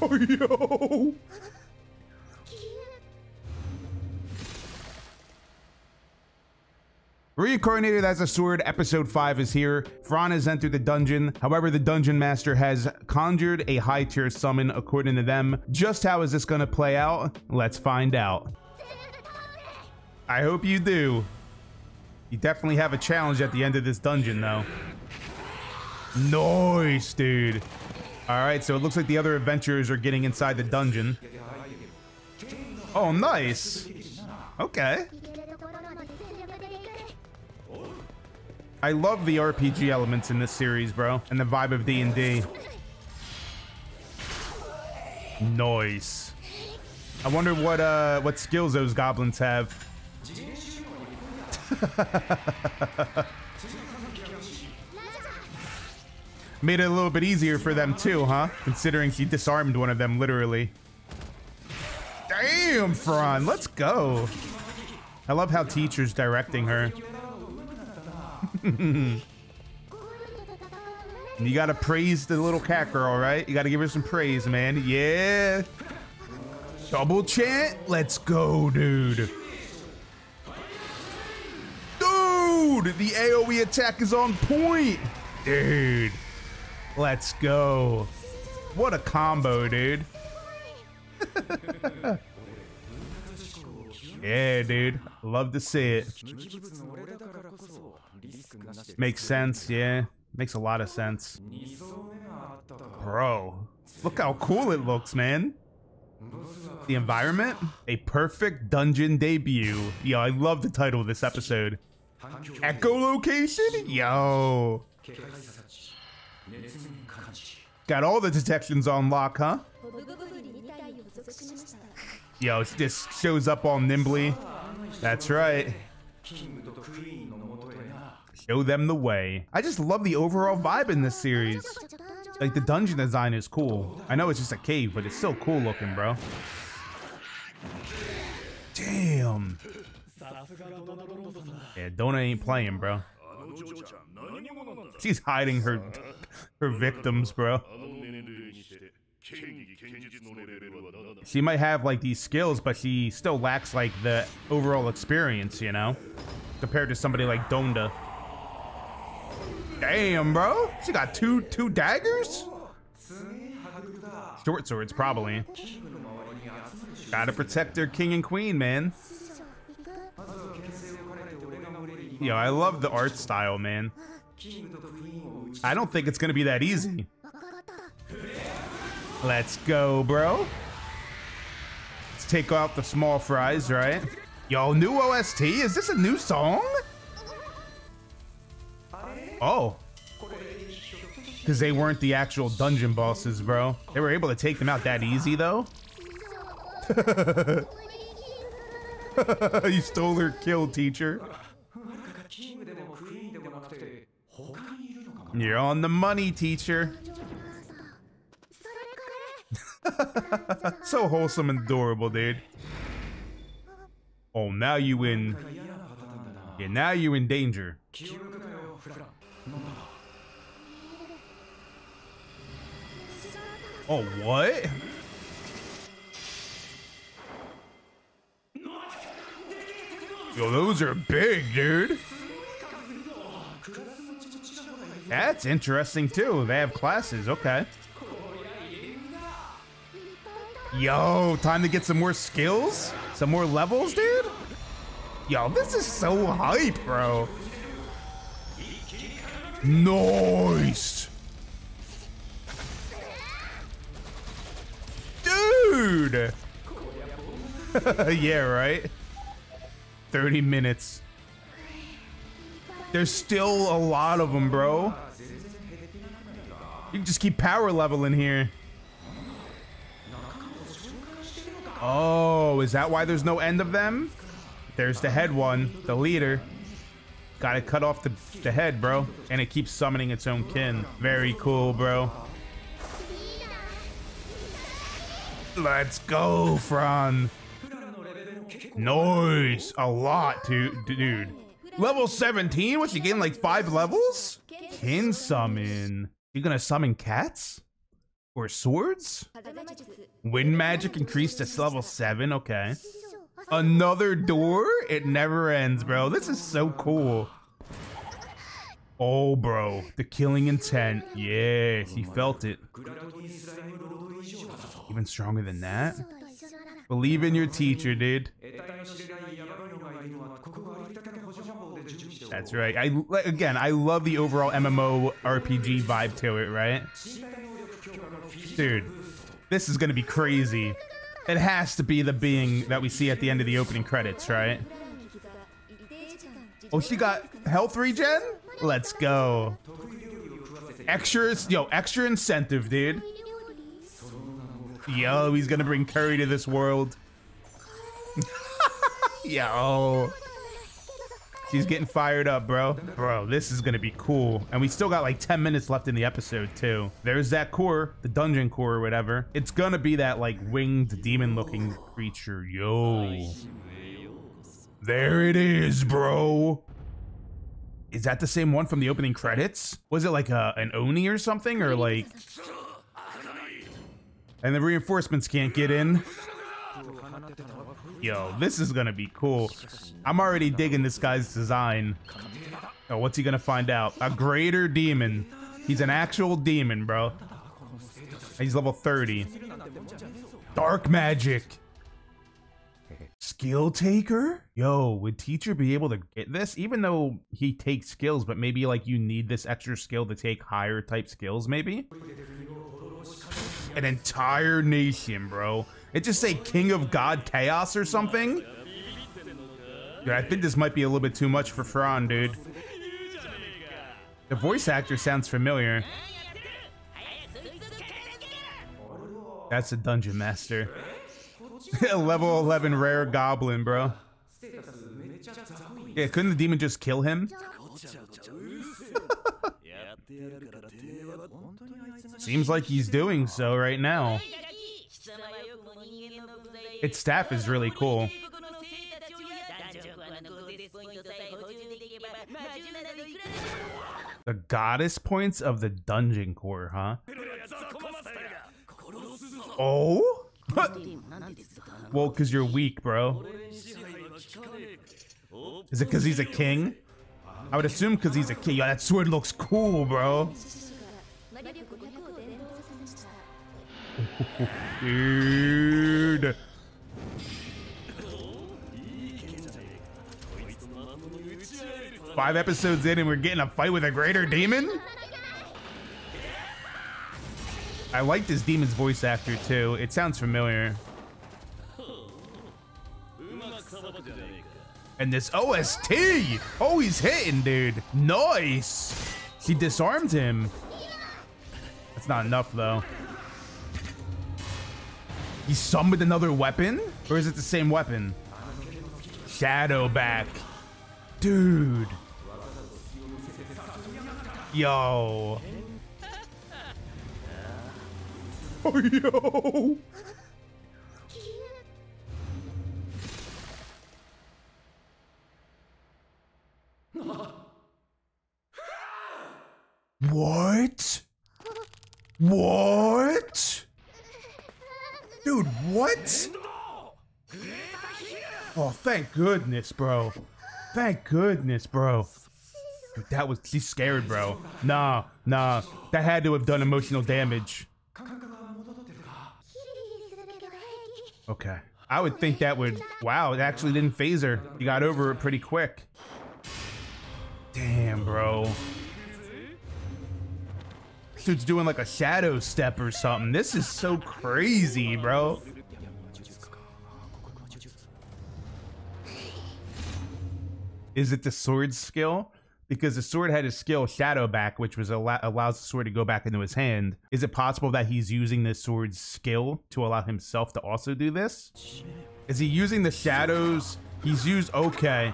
Yo. Reincarnated as a Sword, episode 5 is here. Fran has entered the dungeon. However, the dungeon master has conjured a high tier summon according to them. Just how is this going to play out? Let's find out. I hope you do. You definitely have a challenge at the end of this dungeon, though. Nice, dude. All right, so it looks like the other adventurers are getting inside the dungeon. Oh, nice. Okay. I love the RPG elements in this series, bro, and the vibe of D&D. Nice. I wonder what uh what skills those goblins have. Made it a little bit easier for them too, huh? Considering she disarmed one of them literally. Damn, Fran, let's go. I love how teacher's directing her. you gotta praise the little cat girl, right? You gotta give her some praise, man. Yeah. Double chant? Let's go, dude. Dude, the AoE attack is on point. Dude. Let's go. What a combo, dude. yeah, dude. Love to see it. Makes sense, yeah. Makes a lot of sense. Bro, look how cool it looks, man. The environment, a perfect dungeon debut. Yo, I love the title of this episode. Echolocation? Yo. Got all the detections on lock, huh? Yo, this shows up all nimbly. That's right. Show them the way. I just love the overall vibe in this series. Like, the dungeon design is cool. I know it's just a cave, but it's still cool looking, bro. Damn. Yeah, Dona ain't playing, bro. She's hiding her her victims, bro. She might have like these skills, but she still lacks like the overall experience, you know? Compared to somebody like Donda. Damn, bro. She got two two daggers? Short swords, probably. Gotta protect their king and queen, man. Yo, I love the art style, man. I don't think it's gonna be that easy. Let's go, bro. Let's take out the small fries, right? Yo, new OST? Is this a new song? Oh. Because they weren't the actual dungeon bosses, bro. They were able to take them out that easy, though. you stole her kill, teacher. You're on the money, teacher. so wholesome and adorable, dude. Oh, now you in... Yeah, now you in danger. Oh, what? Yo, those are big, dude. That's interesting, too. They have classes. Okay. Yo, time to get some more skills? Some more levels, dude? Yo, this is so hype, bro. Nice. Dude. yeah, right? 30 minutes. There's still a lot of them, bro. You can just keep power leveling here. Oh, is that why there's no end of them? There's the head one, the leader. Gotta cut off the, the head, bro. And it keeps summoning its own kin. Very cool, bro. Let's go, Fran. Nice. A lot, dude. Level 17? What, you gain like five levels? Kin summon. You gonna summon cats? Or swords? Wind magic increased to level 7. Okay. Another door? It never ends, bro. This is so cool. Oh, bro. The killing intent. Yeah, he felt it. Even stronger than that? Believe in your teacher, dude. That's right. I again, I love the overall MMO RPG vibe to it, right? Dude, this is gonna be crazy. It has to be the being that we see at the end of the opening credits, right? Oh, she got health regen? Let's go. Extra, yo, extra incentive, dude. Yo, he's gonna bring curry to this world. yo. She's getting fired up, bro. Bro, this is gonna be cool. And we still got like 10 minutes left in the episode, too. There's that core, the dungeon core or whatever. It's gonna be that like winged demon-looking creature. Yo. There it is, bro. Is that the same one from the opening credits? Was it like a, an Oni or something? Or like... And the reinforcements can't get in. Yo, this is gonna be cool. I'm already digging this guy's design. Oh, what's he gonna find out? A greater demon. He's an actual demon, bro. He's level 30. Dark magic. Skill taker? Yo, would teacher be able to get this? Even though he takes skills, but maybe like you need this extra skill to take higher type skills, maybe? An entire nation, bro. It just say King of God Chaos or something? Dude, I think this might be a little bit too much for Fran, dude. The voice actor sounds familiar. That's a dungeon master. A level 11 rare goblin, bro. Yeah, couldn't the demon just kill him? Seems like he's doing so right now. Its staff is really cool. The goddess points of the dungeon core, huh? Oh? well, because you're weak, bro. Is it because he's a king? I would assume because he's a king. Yo, that sword looks cool, bro. Dude. Five episodes in and we're getting a fight with a greater demon? I like this demon's voice actor too. It sounds familiar. And this OST! Oh, he's hitting, dude. Nice! She disarmed him. That's not enough, though. He summoned another weapon? Or is it the same weapon? Shadow back. Dude. Yo. Oh, yo. What? What? Dude, what? Oh, thank goodness, bro. Thank goodness, bro. Dude, that was she's scared, bro. Nah, nah. That had to have done emotional damage. Okay. I would think that would wow, it actually didn't faze her. You got over it pretty quick. Damn, bro. Dude's doing like a shadow step or something. This is so crazy, bro. Is it the sword skill? Because the sword had a skill shadow back, which was allow allows the sword to go back into his hand. Is it possible that he's using the sword's skill to allow himself to also do this? Is he using the shadows? He's used okay.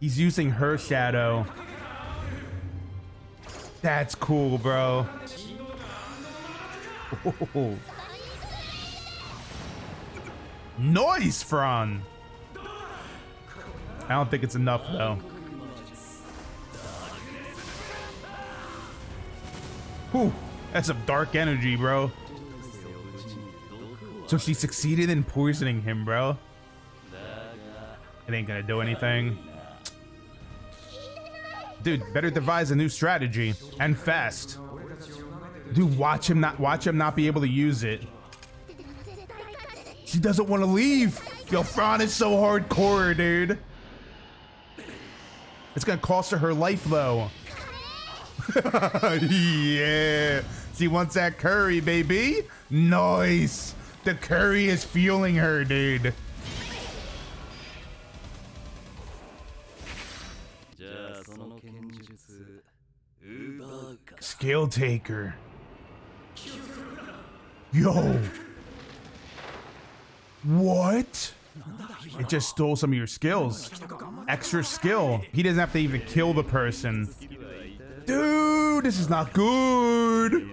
He's using her shadow. That's cool, bro. Oh. Nice, Fran. I don't think it's enough, though. Whew, that's some dark energy, bro. So she succeeded in poisoning him, bro. It ain't gonna do anything. Dude, better devise a new strategy and fast. Dude, watch him not watch him not be able to use it. She doesn't want to leave. Yo, Fran is so hardcore, dude. It's gonna cost her her life though. yeah. She wants that curry, baby. Nice. The curry is fueling her, dude. Skill taker. Yo. What? It just stole some of your skills. Extra skill. He doesn't have to even kill the person. Dude, this is not good.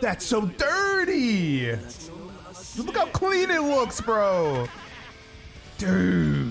That's so dirty. Look how clean it looks, bro. Dude.